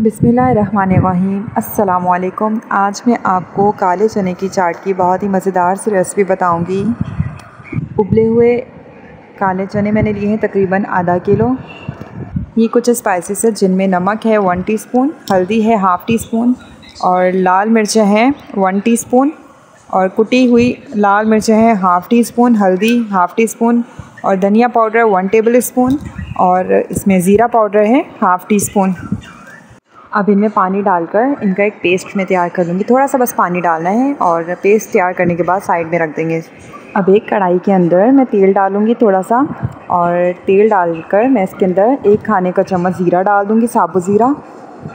बिसमीम अल्लाम आज मैं आपको काले चने की चाट की बहुत ही मज़ेदार सी रेसिपी बताऊँगी। उबले हुए काले चने मैंने लिए हैं तकरीबन आधा किलो। ये कुछ स्पाइसेस है, जिनमें नमक है वन टीस्पून हल्दी है हाफ़ टी स्पून और लाल मिर्चें हैं वन टीस्पून और कुटी हुई लाल मिर्चें हैं हाफ़ टी स्पून हल्दी हाफ़ टी स्पून और धनिया पाउडर वन टेबल स्पून और इसमें ज़ीरा पाउडर है हाफ़ टी स्पून अब इनमें पानी डालकर इनका एक पेस्ट में तैयार कर लूँगी। थोड़ा सा बस पानी डालना है और पेस्ट तैयार करने के बाद साइड में रख देंगे। अब एक कढ़ाई के अंदर मैं तेल डालूँगी थोड़ा सा और तेल डालकर मैं इसके अंदर एक खाने का चम्मच ज़ीरा डाल दूँगी, साबुत ज़ीरा।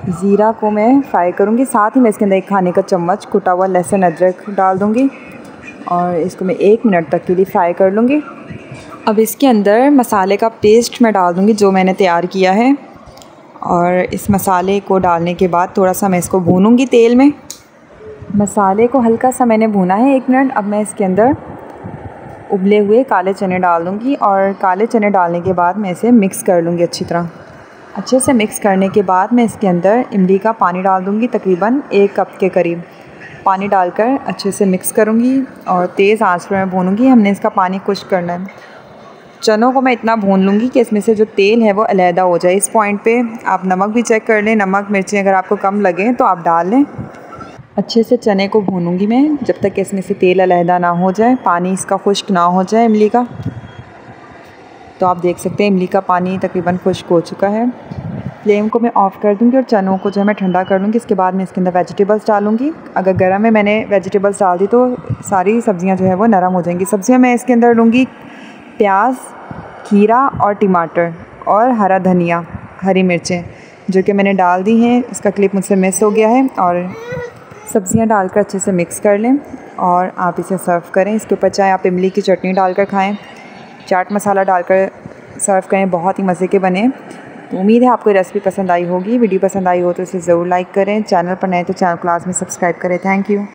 ज़ीरा को मैं फ्राई करूँगी, साथ ही मैं इसके अंदर एक खाने का चम्मच कुटा हुआ लहसुन अदरक डाल दूँगी और इसको मैं एक मिनट तक के लिए फ्राई कर लूँगी। अब इसके अंदर मसाले का पेस्ट मैं डाल दूँगी जो मैंने तैयार किया है। और इस मसाले को डालने के बाद थोड़ा सा मैं इसको भूनूँगी तेल में। मसाले को हल्का सा मैंने भूना है एक मिनट। अब मैं इसके अंदर उबले हुए काले चने डाल दूँगी और काले चने डालने के बाद मैं इसे मिक्स कर लूँगी अच्छी तरह। अच्छे से मिक्स करने के बाद मैं इसके अंदर इमली का पानी डाल दूँगी तकरीबन एक कप के करीब। पानी डालकर अच्छे से मिक्स करूँगी और तेज़ आँच पर मैं भूनूँगी। हमने इसका पानी खुश्क करना है। चनों को मैं इतना भून लूँगी कि इसमें से जो तेल है वो अलहदा हो जाए। इस पॉइंट पे आप नमक भी चेक कर लें। नमक, मिर्ची अगर आपको कम लगे तो आप डाल लें। अच्छे से चने को भूनूँगी मैं, जब तक इसमें से तेल अलहदा ना हो जाए, पानी इसका खुश्क ना हो जाए इमली का। तो आप देख सकते हैं, इमली का पानी तकरीबन खुश्क हो चुका है। फ्लेम को मैं ऑफ़ कर दूँगी और चनों को जो है मैं ठंडा कर लूँगी। इसके बाद मैं इसके अंदर वेजिटेबल्स डालूँगी। अगर गर्म में मैंने वेजिटेबल्स डाल दी तो सारी सब्ज़ियाँ जो है वो नरम हो जाएँगी। सब्ज़ियाँ मैं इसके अंदर लूँगी प्याज खीरा और टमाटर और हरा धनिया, हरी मिर्चें, जो कि मैंने डाल दी हैं। इसका क्लिप मुझसे मिस हो गया है और सब्ज़ियाँ डालकर अच्छे से मिक्स कर लें और आप इसे सर्व करें। इसके ऊपर चाहे आप इमली की चटनी डालकर खाएँ, चाट मसाला डालकर सर्व करें, बहुत ही मज़े के बने। तो उम्मीद है आपको रेसिपी पसंद आई होगी। वीडियो पसंद आई हो तो इसे ज़रूर लाइक करें। चैनल पर नए तो चैनल क्लास में सब्सक्राइब करें। Thank you.